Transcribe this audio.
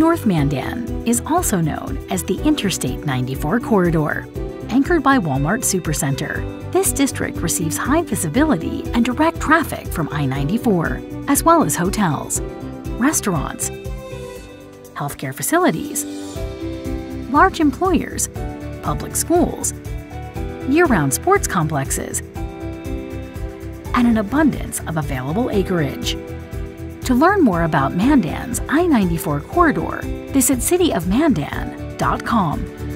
North Mandan is also known as the Interstate 94 Corridor. Anchored by Walmart Supercenter, this district receives high visibility and direct traffic from I 94, as well as hotels, restaurants, healthcare facilities, large employers, public schools, year round sports complexes, and an abundance of available acreage. To learn more about Mandan's I 94 corridor, visit cityofmandan.com.